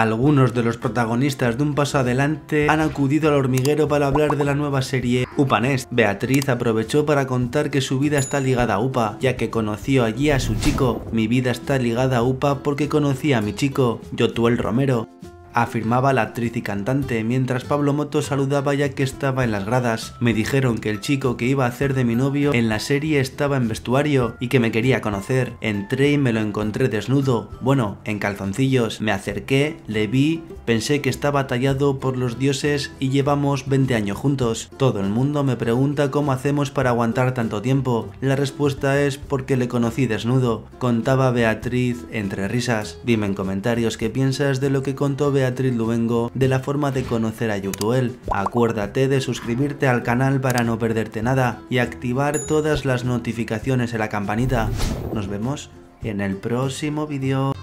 Algunos de los protagonistas de Un Paso Adelante han acudido al hormiguero para hablar de la nueva serie Upanest. Beatriz aprovechó para contar que su vida está ligada a UPA, ya que conoció allí a su chico. Mi vida está ligada a UPA porque conocí a mi chico, Yotuel Romero afirmaba la actriz y cantante, mientras Pablo Moto saludaba ya que estaba en las gradas. Me dijeron que el chico que iba a hacer de mi novio en la serie estaba en vestuario y que me quería conocer. Entré y me lo encontré desnudo, bueno, en calzoncillos. Me acerqué, le vi, pensé que estaba tallado por los dioses y llevamos 20 años juntos. Todo el mundo me pregunta cómo hacemos para aguantar tanto tiempo. La respuesta es porque le conocí desnudo, contaba Beatriz entre risas. Dime en comentarios qué piensas de lo que contó Beatriz Beatriz Luengo de la forma de conocer a Yutuel. Acuérdate de suscribirte al canal para no perderte nada y activar todas las notificaciones en la campanita. Nos vemos en el próximo vídeo.